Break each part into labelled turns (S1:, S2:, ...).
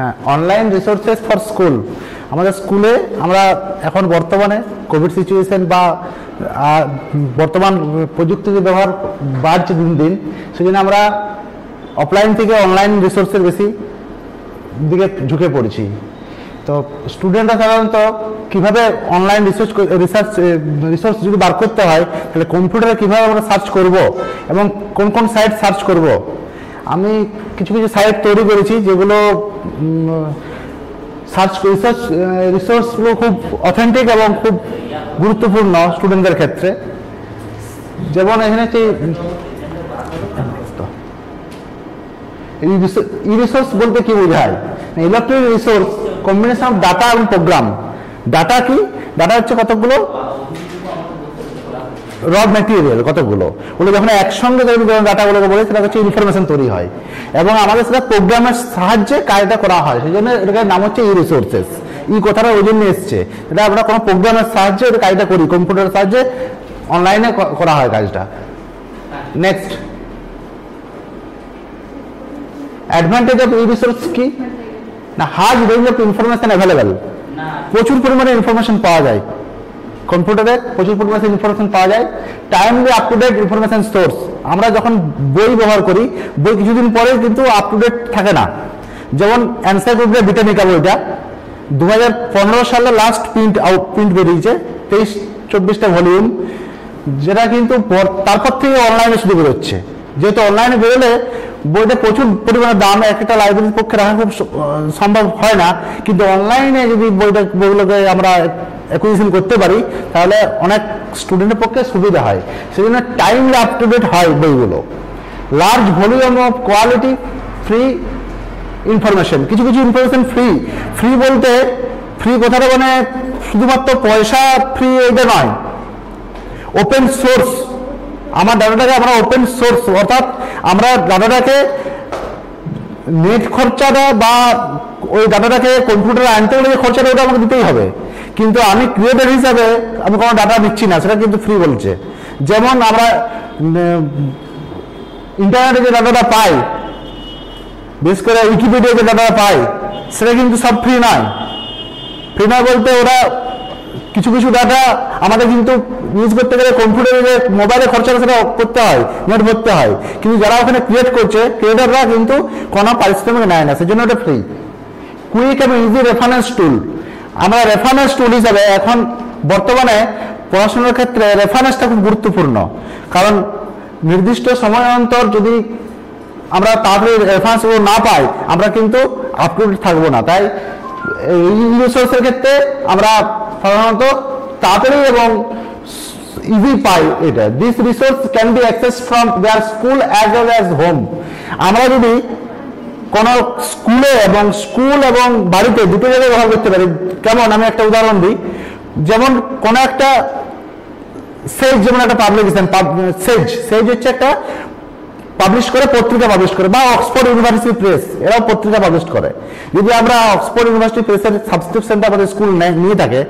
S1: হ্যাঁ online resources for school আমাদের স্কুলে আমরা এখন বর্তমানে কোভিড সিচুয়েশন বা বর্তমান প্রযুক্তির ব্যবহার বাড়ছে দিন দিন, সেজন্য আমরা অফলাইন থেকে অনলাইন রিসোর্সের বেশি দিকে ঝুঁকে পড়ছি। তো স্টুডেন্টরা সাধারণত কীভাবে অনলাইন রিসার্চ রিসার্চ রিসোর্স যদি বার করতে হয়, তাহলে কম্পিউটারে কীভাবে আমরা সার্চ করব এবং কোন কোন সাইট সার্চ করব আমি কিছু কিছু সাইট তৈরি করেছি যেগুলো সার্চ রিসার্চ রিসোর্সগুলো খুব অথেন্টিক এবং খুব গুরুত্বপূর্ণ স্টুডেন্টদের ক্ষেত্রে। যেমন এখানে হচ্ছে ই রিসোর্স বলতে কি বোঝায়? Electronic resource combination of data এবং প্রোগ্রাম ডাটা কি? ডাটা হচ্ছে কতগুলো? র ম্যাটেরিয়াল কতগুলো? ওগুলো যখন একসঙ্গে তৈরি ডাটাগুলোকে বলে সেটা হচ্ছে ইনফরমেশন তৈরি হয়। এবং আমাদের সেটা প্রোগ্রামের সাহায্যে কাজটা করা হয়। সেই জন্য এটার নাম হচ্ছে ই রিসোর্সেস ই কথাটা ওই জন্য এসছে। এটা আমরা কোনো প্রোগ্রামের সাহায্যে ওটা কাজটা করি। কম্পিউটারের সাহায্যে অনলাইনে করা হয় কাজটা। Next advantage of e resource কি? না হাজ রেঞ্জ অফ ইনফরমেশন অ্যাভেলেবেল প্রচুর পরিমাণে ইনফরমেশন পাওয়া যায়। কম্পিউটারে প্রচুর পরিমাণে ইনফরমেশন পাওয়া যায়। Timely up to date information source আমরা যখন বই ব্যবহার করি, বই কিছুদিন পরে কিন্তু আপ টু ডেট থাকে না। যেমন অ্যান্সাইক্লোপিডিয়া ব্রিটানিকা বইটা দু হাজার পনেরো সালে লাস্ট প্রিন্ট আউট প্রিন্ট বেরিয়েছে, তেইশ, চব্বিশটা ভলিউম যেটা কিন্তু তারপর থেকে অনলাইনে শুরু বেরোচ্ছে। যেহেতু অনলাইনে বেরোলে বইটা প্রচুর পরিমাণে দাম, একটা লাইব্রেরির পক্ষে রাখা খুব সম্ভব হয় না। কিন্তু অনলাইনে যদি বইটা, বইগুলোকে আমরা অ্যাকুইজিশন করতে পারি, তাহলে অনেক স্টুডেন্টের পক্ষে সুবিধা হয়। সেই জন্য টাইমলি আপ টু ডেট হয় বইগুলো। Large volume of quality free information কিছু কিছু ইনফরমেশন ফ্রি ফ্রি বলতে ফ্রি কথাটা মানে শুধুমাত্র পয়সা ফ্রি এটা নয়। ওপেন সোর্স আমার ডাটাটাকে আমরা ওপেন সোর্স অর্থাৎ আমরা ডাটাটাকে নেট খরচাটা বা ওই ডাটাটাকে কম্পিউটারে আনতে গেলে যে খরচাটা ওটা আমাকে দিতেই হবে। কিন্তু আমি ক্রিয়েটার হিসাবে আমি কোনো ডাটা দিচ্ছি না, সেটা কিন্তু ফ্রি বলছে। যেমন আমরা ইন্টারনেটে যে ডাটাটা পাই, বিশেষ করে উইকিপিডিয়া যে ডাটা পাই, সেটা কিন্তু সব ফ্রি নয়। ফ্রি নয় বলতে ওরা কিছু কিছু ডাটা আমাদের কিন্তু ইউজ করতে গেলে কম্পিউটারে মোবাইলে খরচা সেটা করতে হয় নেট ভরতে হয়। কিন্তু যারা ওখানে ক্রিয়েট করছে ক্রিয়েটাররা কিন্তু কোনো পারিশ্রমিক নেয় না, সেজন্য ওটা ফ্রি কুইক এবং ইজি রেফারেন্স টুল আমরা রেফারেন্স টুল হিসাবে এখন বর্তমানে পড়াশোনার ক্ষেত্রে রেফারেন্সটা খুব গুরুত্বপূর্ণ। কারণ নির্দিষ্ট সময় অন্তর যদি আমরা তাড়াতাড়ি রেফারেন্স না পাই, আমরা কিন্তু আপ টু ডেট থাকব না। তাই এই রিসোর্সের ক্ষেত্রে আমরা সাধারণত তাড়াতাড়ি এবং ইজি পাই এটা। This resource can be access from their school as well as home আমরা যদি কোন স্কুলে এবং স্কুল এবং বাড়িতে দুটো জায়গায় ব্যবহার করতে পারি। কেমন? আমি একটা উদাহরণ দিই। যেমন কোন একটা সেজ, যেমন একটা পাবলিকেশন সেজ সেজ হচ্ছে একটা পাবলিশ করে, পত্রিকা পাবলিশ করে, বা অক্সফোর্ড ইউনিভার্সিটি প্রেস এরাও পত্রিকা পাবলিশ করে। যদি আমরা অক্সফোর্ড ইউনিভার্সিটি প্রেসের সাবস্ক্রিপশনটা আমাদের স্কুল নিয়ে থাকে,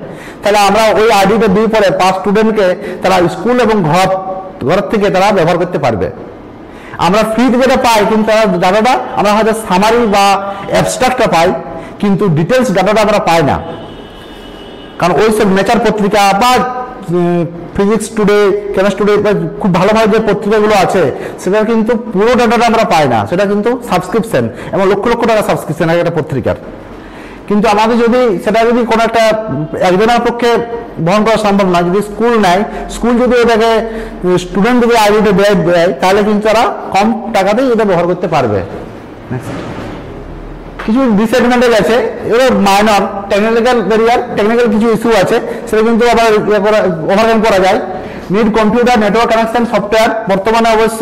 S1: তাহলে আমরা ওই আইডিটা দিয়ে পরে পাঁচ স্টুডেন্টকে তারা স্কুল এবং ঘর ঘর থেকে তারা ব্যবহার করতে পারবে। আমরা ফ্রিতে যেটা পাই, কিন্তু তারা ডাটাটা আমরা হয়তো সামারি বা অ্যাবস্ট্রাক্টটা পাই, কিন্তু ডিটেলস ডাটাটা আমরা পাই না। কারণ ওই সব নেচার পত্রিকা বা ফিজিক্স টুডে কেমিস্ট্রি টুডে খুব ভালোভাবে যে পত্রিকাগুলো আছে সেটা কিন্তু পুরো ডাটাটা আমরা পাই না। সেটা কিন্তু সাবস্ক্রিপশন এবং লক্ষ লক্ষ টাকা সাবস্ক্রিপশন একটা পত্রিকার। কিন্তু আমাদের যদি, সেটা যদি কোনো একটা, একজনের পক্ষে বহন করা সম্ভব না। যদি স্কুল নেয় স্কুল যদি এটাকে স্টুডেন্ট যদি আইডিটা দেয় দেয়, তাহলে কিন্তু তারা কম টাকাতেই এটা ব্যবহার করতে পারবে. কিছু ডিসঅ্যাডভান্টেজ আছে। এগুলো মাইনর টেকনিক্যাল ব্যারিয়ার টেকনিক্যাল কিছু ইস্যু আছে। সেটা কিন্তু আবার ওভারকাম করা যায়। Need computer network connection software বর্তমানে অবশ্য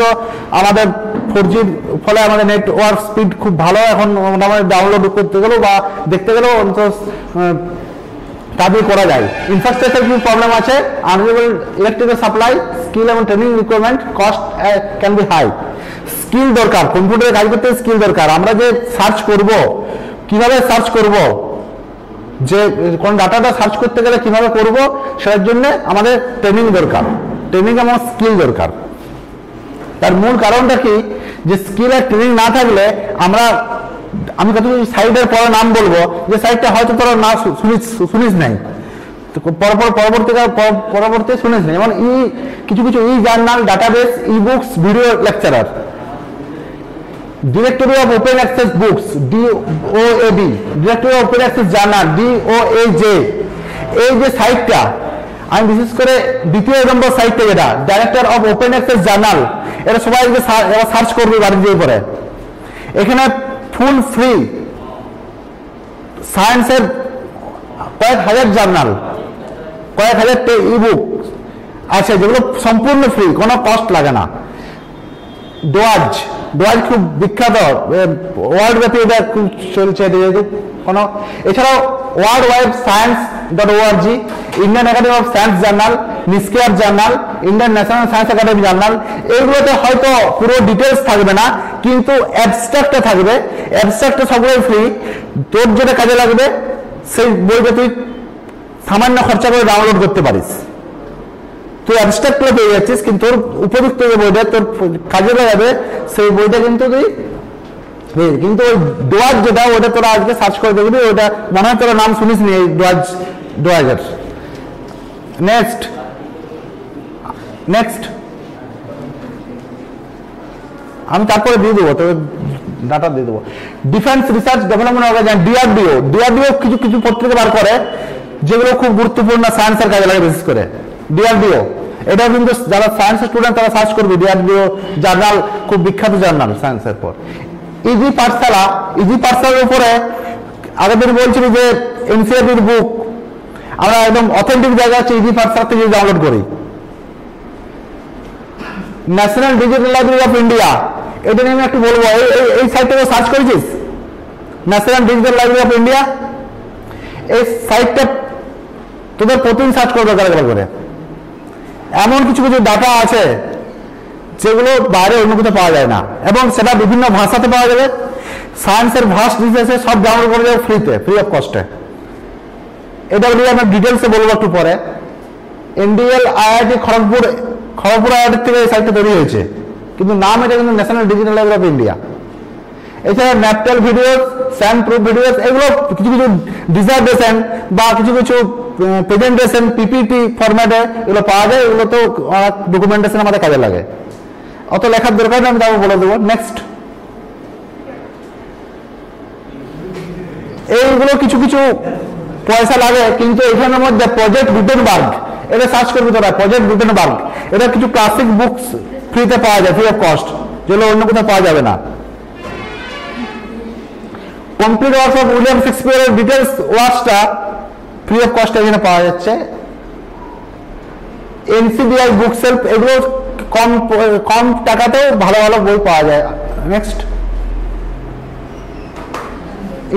S1: আমাদের ফোর জির ফলে আমাদের নেটওয়ার্ক স্পিড খুব ভালো। এখন মোটামুটি ডাউনলোড করতে গেলেও বা দেখতে গেলেও অন্তত দিয়ে করা যায়। ইনফ্রাস্ট্রাকচার কিছু প্রবলেম আছে? আনরেবল ইলেকট্রিক্যাল সাপ্লাই স্কিল এবং training requirement cost can be high skill দরকার কম্পিউটারে কাজ করতে স্কিল দরকার। আমরা যে সার্চ করব, কীভাবে সার্চ করব, যে, কোন ডাটাটা সার্চ করতে গেলে কীভাবে করব, সেটার জন্য আমাদের ট্রেনিং দরকার। ট্রেনিং এবং স্কিল দরকার। তার মূল কারণটা কি? যে স্কিল আর ট্রেনিং না থাকলে আমরা আমি কত সাইডের পরে নাম বলব? যে সাইডটা হয়তো তোরা না শুনিস শুনিস নাই। পরপর পরবর্তী পরবর্তী শুনিস নাই। যেমন ই কিছু কিছু e journal, database e books video lecturer directory of open access books DOAB directory of open access journal DOAJ এই যে সাইটটা, আমি বিশেষ করে দ্বিতীয় নম্বর সাইটটা যেটা directory of open access journal এটা সবাই সার্চ করবে বাড়ি দিয়ে পরে এখানে ফুল ফ্রি। সায়েন্সের কয়েক হাজার জার্নাল কয়েক হাজার ই বুক আছে, যেগুলো সম্পূর্ণ ফ্রি কোনো কস্ট লাগে না। ডোয়াজ ডোয়াজ খুব বিখ্যাত ওয়ার্ল্ড ব্যাপী এটা খুব চলছে কোনো এছাড়াও world wide science dot ORG Indian academy of science journal NISCAIR journal Indian national science academy journal এগুলোতে হয়তো পুরো ডিটেলস থাকবে না, কিন্তু অ্যাবস্ট্রাক্টটা থাকবে। অ্যাবস্ট্রাক্টটা সবগুলোই ফ্রি তোর যেটা কাজে লাগবে, সেই বইটা তুই সামান্য খরচা করে ডাউনলোড করতে পারিস। তুই অ্যাবস্ট্রাক্টগুলো পেয়ে যাচ্ছিস, কিন্তু তোর উপযুক্ত যে বইটা, তোর কাজে লাগাবে, সেই বইটা কিন্তু তুই। কিন্তু ওই ডোয়াজ যেটা, ওটা তোরা আজকে সার্চ করে দেখবি, ওটা মনে হয় তোরা নাম শুনিস নি এই ডোয়াজ ডোয়াজের নেক্সট নেক্সট আমি তারপরে দিয়ে দেবো, তোর ডাটা দিয়ে দেবো। Defence research development organisation DRDO DRDO কিছু কিছু পত্রিকা বার করে, যেগুলো খুব গুরুত্বপূর্ণ সায়েন্সের কাজে লাগে, বিশেষ করে। ডিআরডিও এটা কিন্তু যারা সায়েন্স স্টুডেন্ট তারা সার্চ করবে ডিআরডিও জার্নাল খুব বিখ্যাত জার্নাল সায়েন্সের পর। ইজি পাঠশালা ইজি পাঠশালার উপরে আগের দিন বলছিল যে এনসিআরটির বুক আমরা একদম অথেন্টিক জায়গা হচ্ছে ইজি পাঠশালা থেকে ডাউনলোড করি। National digital library of India এটা নিয়ে আমি একটু বলব, এই- এই সাইটটাকে সার্চ করেছিস? National digital library of India এই সাইটটা তোদের প্রতিদিন সার্চ করবে একবার করে। এমন কিছু কিছু ডাটা আছে যেগুলো বাইরে অন্য কোথাও পাওয়া যায় না। এবং সেটা বিভিন্ন ভাষাতে পাওয়া যাবে। সায়েন্সের ভাস ডিটেলসে সব ডাউনলোড করে যাবে ফ্রিতে ফ্রি অফ কস্টে এটা নিয়ে আমরা ডিটেলসে বলব একটু পরে। NDL IIT Kharagpur Kharagpur IIT থেকে এই সাইটটা তৈরি হয়েছে। কিন্তু নাম এটা কিন্তু national digital library of India এছাড়া NPTEL videos sand proof videos এগুলো কিছু কিছু ডিজার্টেশন বা কিছু কিছু প্রেজেন্টেশন পিপিটি ফরম্যাটে এগুলো পাওয়া যায়, এগুলো তো ডকুমেন্টেশন আমাদের কাজে লাগে। অত লেখার দরকার আমি তারপর বলে দেবো। নেক্সট এইগুলো কিছু কিছু পয়সা লাগে, কিন্তু এখানের মধ্যে প্রজেক্ট গুটেনবার্গ এটা সার্চ করবি তোরা প্রজেক্ট গুটেনবার্গ এটা কিছু ক্লাসিক বুকস ফ্রিতে পাওয়া যায় ফ্রি অফ কস্ট যেগুলো অন্য কোথাও পাওয়া যাবে না। কমপ্লিট ওয়ার্কস অফ উইলিয়াম শেক্সপিয়ারের ডিটেলস ওয়ার্কসটা ফ্রি অফ কস্ট এখানে পাওয়া যাচ্ছে। এনসিবিআই বুক সেলফ এগুলো কম কম টাকাতেও ভালো ভালো বই পাওয়া যায়। Next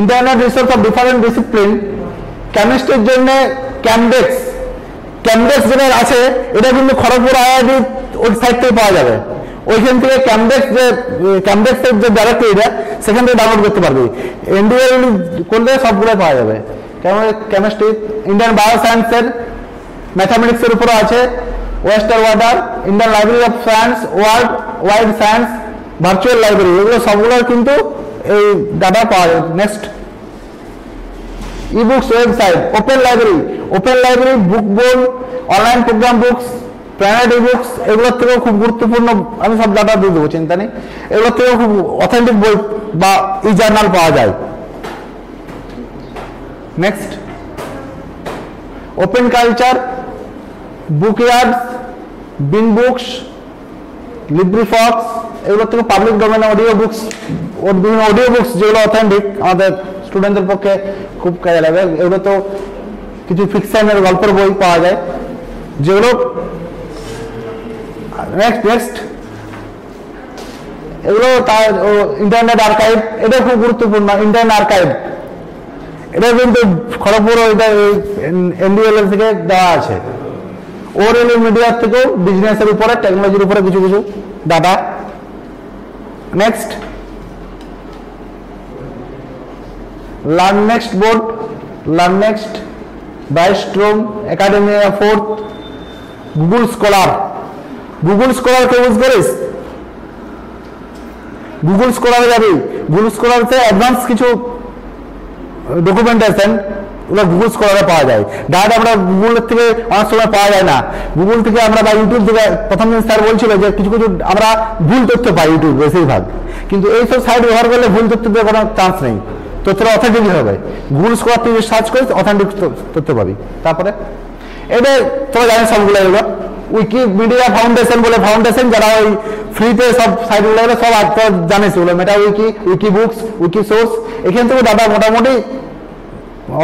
S1: internet resource of different discipline কেমিস্ট্রির জন্য ক্যামডেক্স ক্যামডেক্স যেটা আছে, এটা কিন্তু খড়গপুর আইআইটি ওই সাইট থেকে পাওয়া যাবে। ওইখান থেকে ক্যামডেক্স যে ক্যামডেক্সের যে ডাইরেক্টরিটা সেখান থেকে ডাউনলোড করতে পারবি। এনডিএল করলে সবগুলো পাওয়া যাবে। কেমিস্ট্রি ইন্ডিয়ান বায়োসায়েন্সের ম্যাথামেটিক্সের উপরে আছে। Oyster water Indian library of science world wide science virtual library এগুলো সবগুলোর কিন্তু এই ডাটা পাওয়া যায়। Next ebooks website open library open library book board online program books planet books এগুলোর থেকেও খুব গুরুত্বপূর্ণ আমি সব ডাটা দিয়ে দেবো, চিন্তা নেই। এগুলোর থেকেও খুব অথেন্টিক বই বা ই জার্নাল পাওয়া যায়। Next open culture Bookyards bin books LibriVox এগুলো থেকে পাবলিক ডোমেন অডিও বুকস বিভিন্ন অডিও বুকস যেগুলো অথেন্টিক আমাদের স্টুডেন্টদের পক্ষে খুব কাজে লাগে। এগুলো তো কিছু ফিকশনের গল্পের বই পাওয়া যায়। যেগুলো নেক্সট নেক্সট এগুলো তার ইন্টারনেট আর্কাইভ এটাও খুব গুরুত্বপূর্ণ ইন্টারনেট আর্কাইভ এটা কিন্তু খড়গপুর এটা এনডিএল থেকে দেওয়া আছে। ওরাল মিডিয়ার থেকেও বিজনেসের উপরে টেকনোলজির উপরে কিছু কিছু data next learn next board learn next বাইস্ট্রোম academy fourth Google scholar Google scholar কে ইউজ করিস? গুগল স্কলারে যাবি। গুগল স্কলারতে অ্যাডভান্স কিছু ডকুমেন্টেশন ওগুলো গুগল স্কলারে পাওয়া যায়। ডাইরেক্ট আমরা গুগলের থেকে অনেক সময় পাওয়া যায় না। গুগল থেকে আমরা বা ইউটিউব থেকে, প্রথম দিন স্যার বলছিল যে কিছু কিছু আমরা ভুল তথ্য পাই ইউটিউব বেশিরভাগ। কিন্তু এইসব সাইট ব্যবহার করলে ভুল তথ্য দেওয়ার কোনো চান্স নেই। তথ্যটা অথেন্টিক হবে। গুগল স্কোয়ার থেকে সার্চ করে অথেন্টিক তথ্য পাবি। তারপরে? এটা তোরা জানিস সবগুলো এগুলো। উইকিমিডিয়া ফাউন্ডেশন বলে ফাউন্ডেশন যারা ওই ফ্রিতে সব সাইটগুলো সব তো জানিস ওগুলো meta wiki wiki books wiki source এখান থেকে দাদা মোটামুটি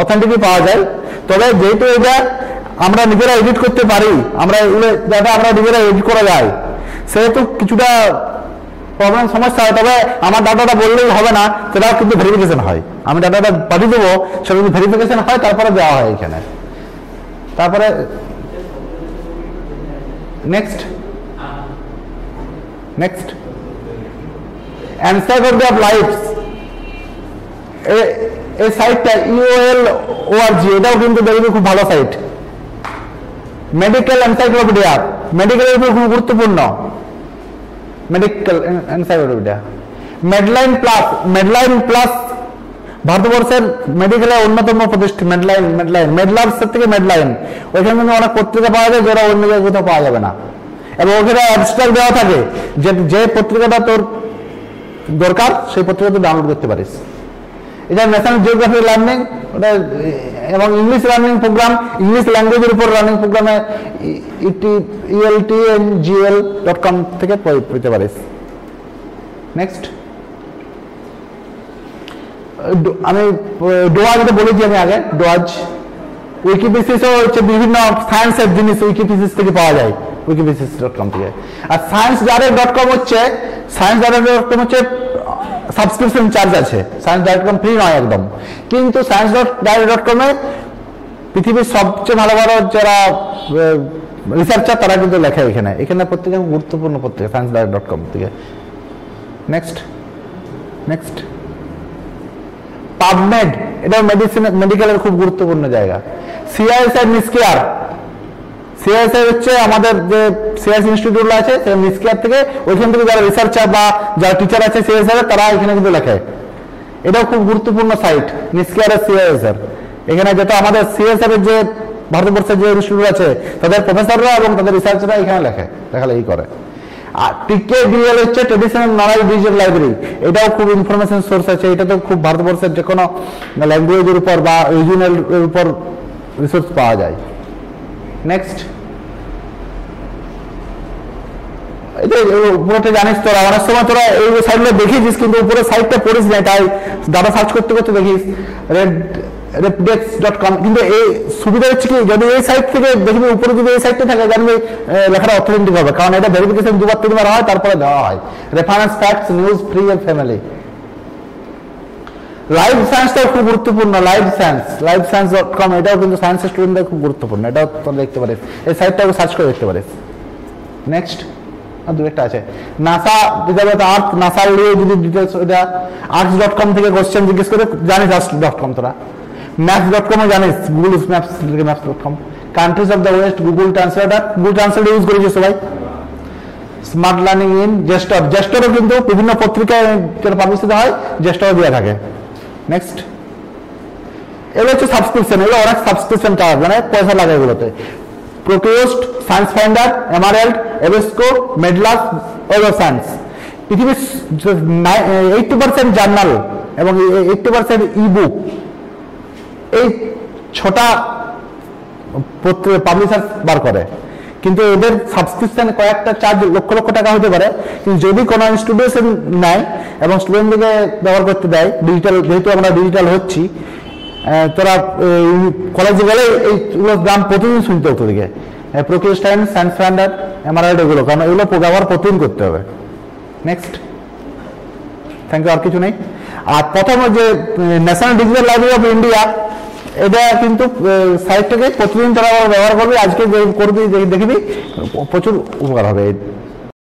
S1: অথেন্টিকই পাওয়া যায়। তবে যেহেতু এটা আমরা নিজেরা এডিট করতে পারি, আমরা এগুলো ডাটা আমরা নিজেরা এডিট করা যায়, সেহেতু কিছুটা প্রবলেম সমস্যা হয়। তবে আমার ডাটাটা বললেই হবে না, সেটাও কিন্তু ভেরিফিকেশন হয়। আমি ডাটাটা পাঠিয়ে দেবো, সেটা যদি ভেরিফিকেশন হয়, তারপরে দেওয়া হয় এখানে। তারপরে next next encyclopedia of life's এই সাইটটা ইউএল ওআরজি এটাও কিন্তু দেখবি খুব ভালো সাইট মেডিকেল এনসাইক্লোপিডিয়া মেডিকেলের উপর খুব গুরুত্বপূর্ণ। Medical encyclopedia Medline plus Medline plus ভারতবর্ষের মেডিকেলের অন্যতম প্রতিষ্ঠান মেডলাইন মেডলাইন মেডলার্স থেকে মেডলাইন ওইখানে কিন্তু অনেক পত্রিকা পাওয়া যায় যেটা অন্য জায়গায় কোথাও পাওয়া যাবে না। এবং ওখানে অ্যাবস্ট্রাক্ট দেওয়া থাকে যে যে পত্রিকাটা তোর দরকার, সেই পত্রিকা তুই ডাউনলোড করতে পারিস। এটা ন্যাশনাল জিওগ্রাফি লার্নিং ওটা এবং ইংলিশ লার্নিং প্রোগ্রাম ইংলিশ ল্যাঙ্গুয়েজের উপর রানিং প্রোগ্রামে ET ELT N GL dot com থেকে পেতে পারিস। নেক্সট আমি ডোয়া যেটা বলেছি আমি আগে, ডোয়াজ। উইকিপিসিসও হচ্ছে বিভিন্ন সায়েন্সের জিনিস উইকিপিসিস থেকে পাওয়া যায় উইকিপিসিস ডট কম থেকে। আর সায়েন্স ডাইরেক্ট ডট কম হচ্ছে সায়েন্স ডাইরেক্ট ডট কম হচ্ছে সাবস্ক্রিপশন চার্জ আছে। সায়েন্স ডাইরেক্ট কম ফ্রি নয় একদম। কিন্তু সায়েন্স ডট ডট কমে পৃথিবীর সবচেয়ে ভালো ভালো যারা রিসার্চার তারা কিন্তু লেখে এখানে। এখানে পত্রিকা গুরুত্বপূর্ণ পত্রিকা সায়েন্স ডট কম থেকে। নেক্সট নেক্সট পাবমেড এটা মেডিসিন মেডিকেলের খুব গুরুত্বপূর্ণ জায়গা। সিআইএসআই মিসকেয়ার সিআইএসআই হচ্ছে আমাদের যে সিআইএস ইনস্টিটিউট আছে মিসকেয়ার থেকে ওইখান থেকে যারা রিসার্চার বা যারা টিচার আছে সিআইএসআই তারা এখানে কিন্তু লেখে। এটাও খুব গুরুত্বপূর্ণ সাইট মিসকেয়ার সিআইএসআর এখানে যেটা আমাদের সিএসআর এর যে ভারতবর্ষের যে ইনস্টিটিউট আছে, তাদের প্রফেসররা এবং তাদের রিসার্চাররা এখানে লেখে লেখালেখি করে। আর টিকে ডিএল হচ্ছে ট্রেডিশনাল নলেজ ডিজিটাল লাইব্রেরি এটাও খুব ইনফরমেশন সোর্স আছে এটা তো খুব ভারতবর্ষের যে কোনো ল্যাঙ্গুয়েজের উপর বা রিজিনাল উপর রিসোর্স পাওয়া যায়। নেক্সট এই যে উপরে জানিস তোরা, অনেক সময় তোরা এই সাইডগুলো দেখিয়েছিস, কিন্তু উপরে সাইডটা পড়িস না তাই ডাটা সার্চ করতে করতে দেখিস। রেড রেপডেক্স ডট কম কিন্তু এই সুবিধা হচ্ছে কি, যদি এই সাইট থেকে দেখবি, উপরে যদি এই সাইটটা থাকে, জানবি লেখাটা অথেন্টিক হবে। কারণ এটা ভেরিফিকেশন দুবার তিনবার হয়, তারপরে দেওয়া হয়। Reference facts news free and family live সায়েন্সটাও খুব গুরুত্বপূর্ণ live science live science dot com এটাও কিন্তু সায়েন্সের স্টুডেন্টদের খুব গুরুত্বপূর্ণ, এটাও তোরা দেখতে পারিস এই সাইটটাও সার্চ করে দেখতে পারিস নেক্সট দু একটা আছে। নাসা যেটা আর্থ নাসার নিয়ে যদি ডিটেলস ওটা আর্টস ডট কম থেকে কোশ্চেন জিজ্ঞেস করে, জানিস আর্টস ডট কম তোরা। ম্যাপস ডট কমও জানিস Google maps maps dot com countries of the west Google translator Google translator use করেছে সবাই স্মার্ট লার্নিং ইন জেস্টর জেস্টরও কিন্তু বিভিন্ন পত্রিকায় পাবলিশিত হয় জেস্টরও দেওয়া থাকে। নেক্সট এগুলো হচ্ছে সাবস্ক্রিপশন এগুলো অনেক সাবস্ক্রিপশন চার্জ মানে পয়সা লাগে এগুলোতে। ProQuest science finder Emerald EBSCO Medlars web science পৃথিবীর এইটটি পার্সেন্ট জার্নাল এবং এইটটি পার্সেন্ট ই বুক এই ছটা পাবলিশার বার করে। কিন্তু এদের সাবস্ক্রিপশন কয়েকটা চার্জ লক্ষ লক্ষ টাকা হতে পারে। কিন্তু যদি কোনো ইনস্টিটিউশন নেয় এবং স্টুডেন্টদেরকে ব্যবহার করতে দেয় ডিজিটাল যেহেতু আমরা ডিজিটাল হচ্ছি তোরা কলেজে গেলে এইগুলোর দাম প্রতিদিন শুনতে হতো দিকে প্রোকিস্টাইন সায়েন্স স্ট্যান্ডার্ড এমআরআইড এগুলো, কারণ এগুলো ব্যবহার প্রতিদিন করতে হবে। নেক্সট থ্যাংক ইউ আর কিছু নেই। আর প্রথম যে national digital library of India এটা কিন্তু সাইটটাকে প্রতিদিন তারা ব্যবহার করবে। আজকে করবি দেখবি প্রচুর উপকার হবে।